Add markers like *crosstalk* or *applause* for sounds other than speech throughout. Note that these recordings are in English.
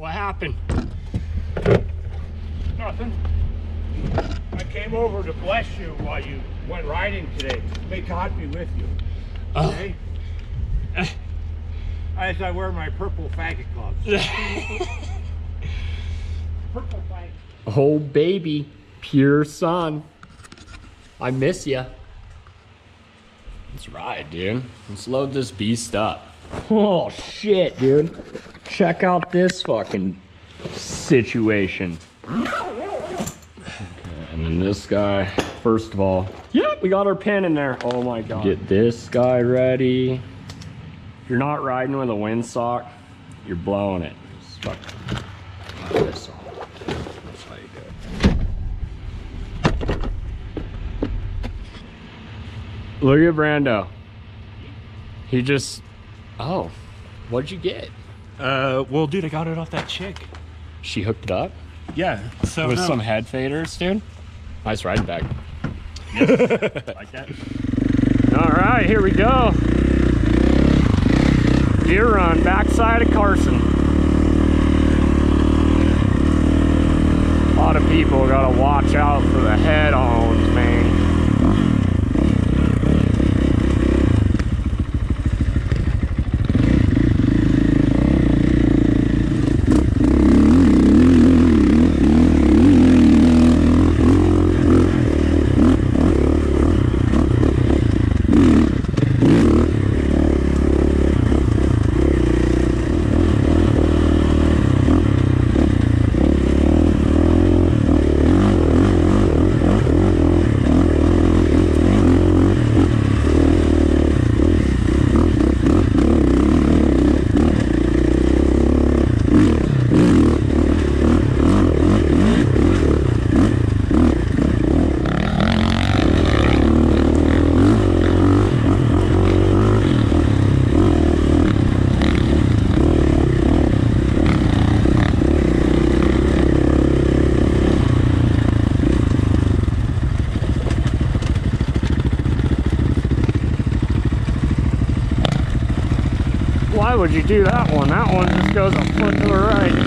What happened? Nothing. I came over to bless you while you went riding today. May God be with you. Oh. Okay? As I wear my purple faggot gloves. *laughs* purple faggot. Oh, baby. Pure sun. I miss ya. Let's ride, dude. Let's load this beast up. Oh, shit, dude. Check out this fucking situation. And then this guy, first of all, yep, we got our pin in there. Oh my god. Get this guy ready. If you're not riding with a windsock, you're blowing it. This on. That's how you do it. Look at Brando. He just, oh, what'd you get? Uh, well, dude, I got it off that chick. She hooked it up Yeah. So with no. some head faders, dude. Nice riding bag. *laughs* like that. All right, here we go. Deer run, backside of Carson. A lot of people gotta watch out for the head-ons, man. Would you do that one? That one just goes a foot to the right.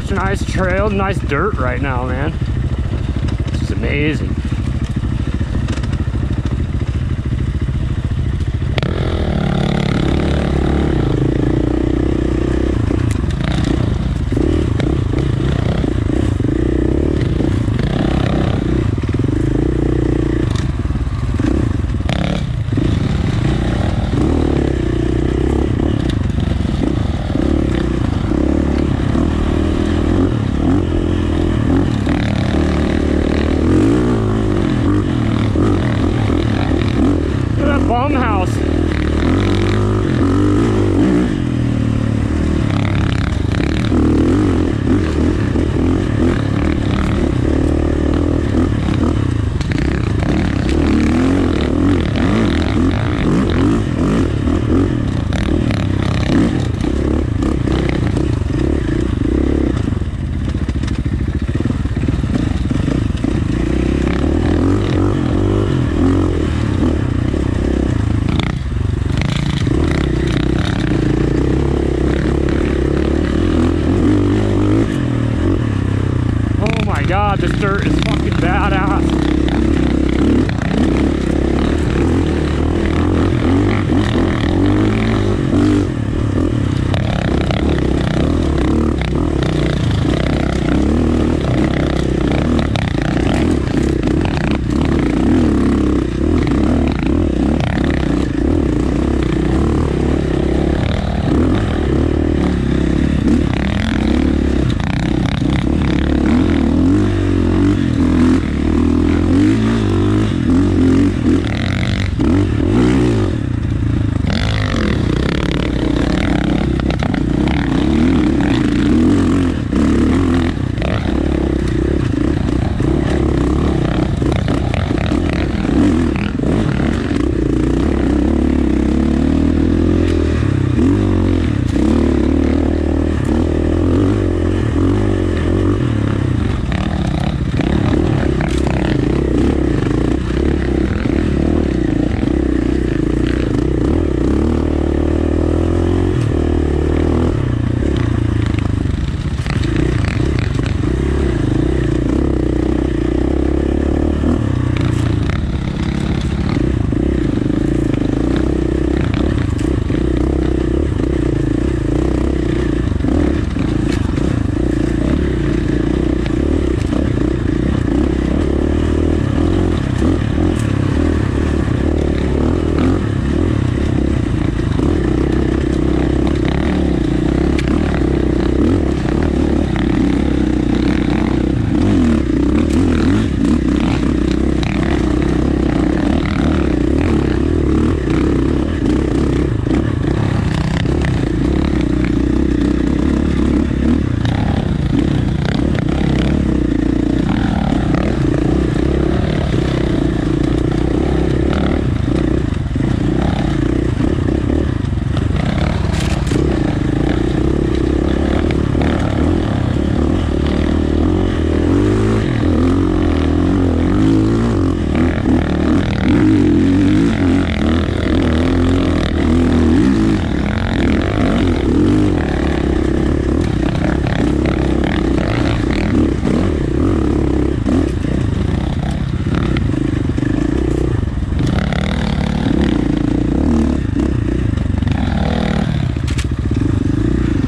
such a nice trail, nice dirt right now, man. It's just amazing.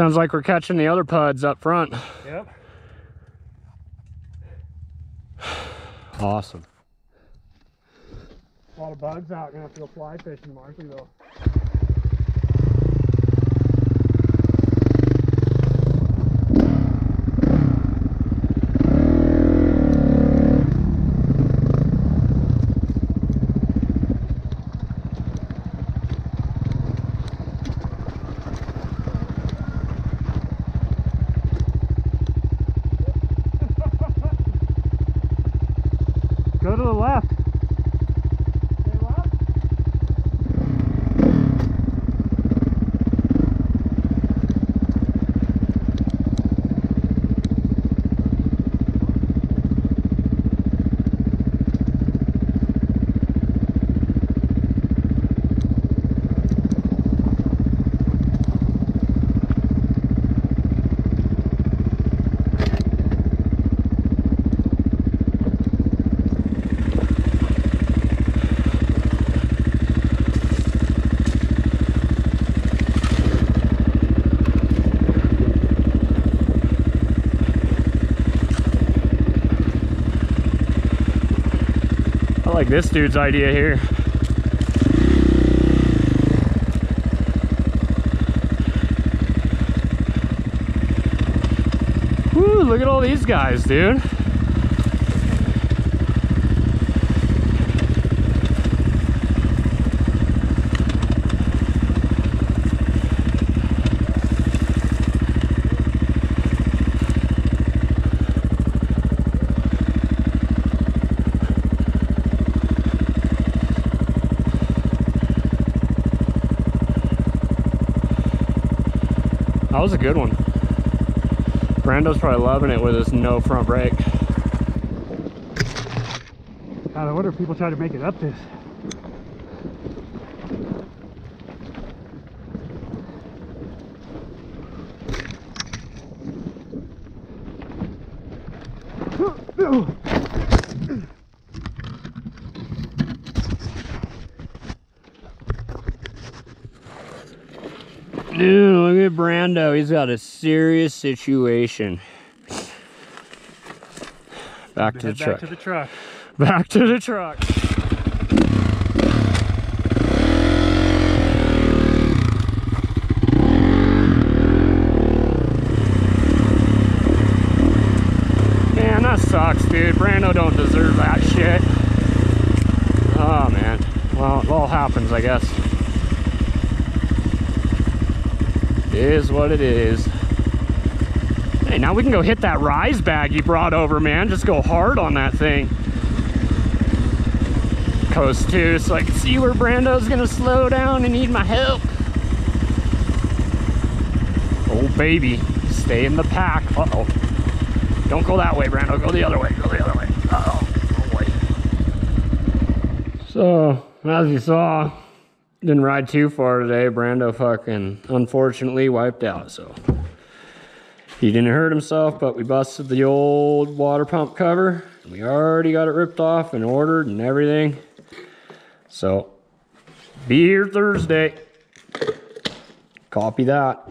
Sounds like we're catching the other pods up front. Yep. Awesome. A lot of bugs out. Gonna have to go fly fishing, Marcy, though. Like this dude's idea here. Woo, look at all these guys, dude. That was a good one. Brando's probably loving it with his no front brake. God, I wonder if people try to make it up this. Dude, look at Brando. He's got a serious situation. Back to the Head back truck. to the truck. Back to the truck. Man, that sucks, dude. Brando don't deserve that shit. Oh, man. Well, it all happens, I guess. It is what it is. Hey, now we can go hit that rise bag you brought over, man. Just go hard on that thing. Coast two, so I can see where Brando's gonna slow down and need my help. Oh, baby. Stay in the pack. Uh-oh. Don't go that way, Brando. Go the other way. Go the other way. Uh-oh. Oh, boy. So, as you saw, didn't ride too far today. Brando fucking unfortunately wiped out, so. He didn't hurt himself, but we busted the old water pump cover. We already got it ripped off and ordered and everything. So, be here Thursday. Copy that.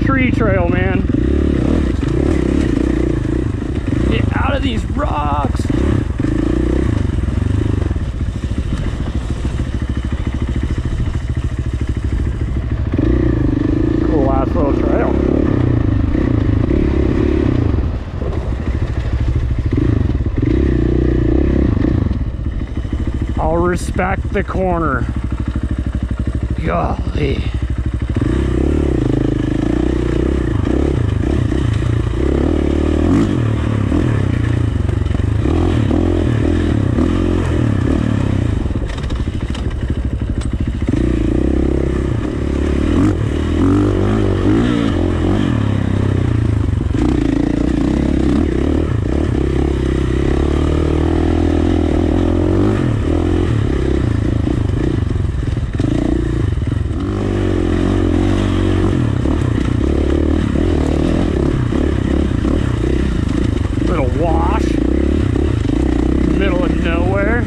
Tree trail, man. Get out of these rocks. Cool ass little trail. I'll respect the corner. Golly. Little wash. Middle of nowhere.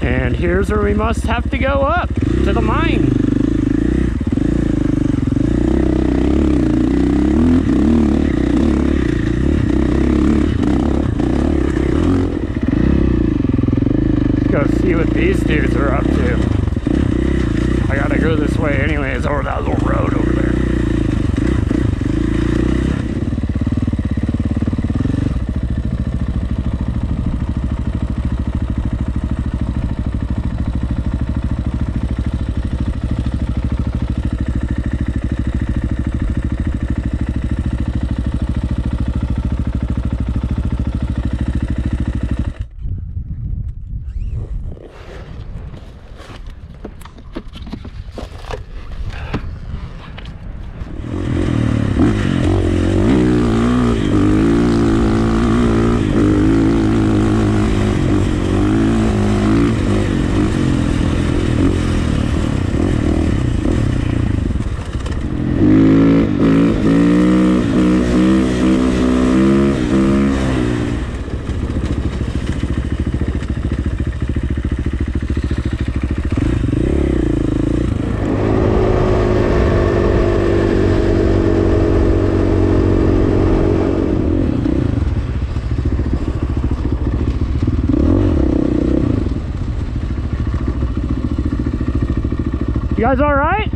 And here's where we must have to go up to the mine. go see what these dudes are up to. I gotta go this way anyways, over that little road over there. You guys all right?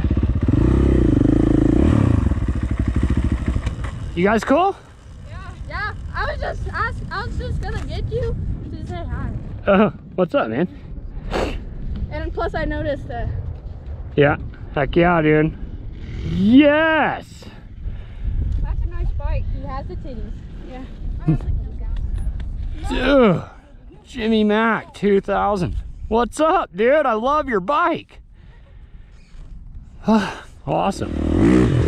You guys cool? Yeah, I was just ask, I was just gonna get you to say hi. Uh, what's up, man? And plus I noticed that Yeah, heck yeah, dude. Yes! that's a nice bike. He has the titties. Yeah. Dude, Jimmy Mac 2000. What's up, dude? I love your bike. *sighs* awesome.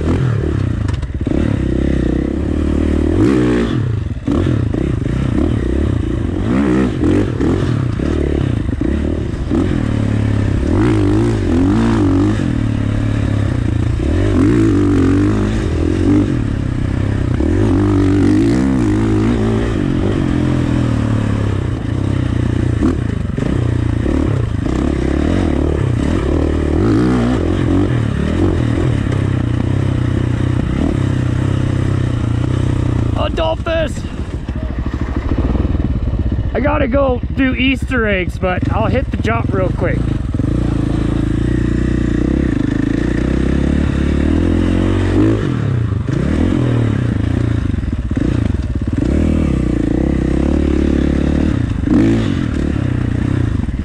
Adolphus! I gotta go do Easter eggs, but I'll hit the jump real quick.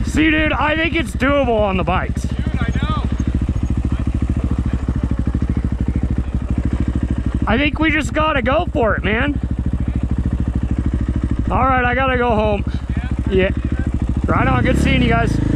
See, dude, I think it's doable on the bikes. I think we just gotta go for it, man. All right, I gotta go home. Yeah. Right on. Good seeing you guys.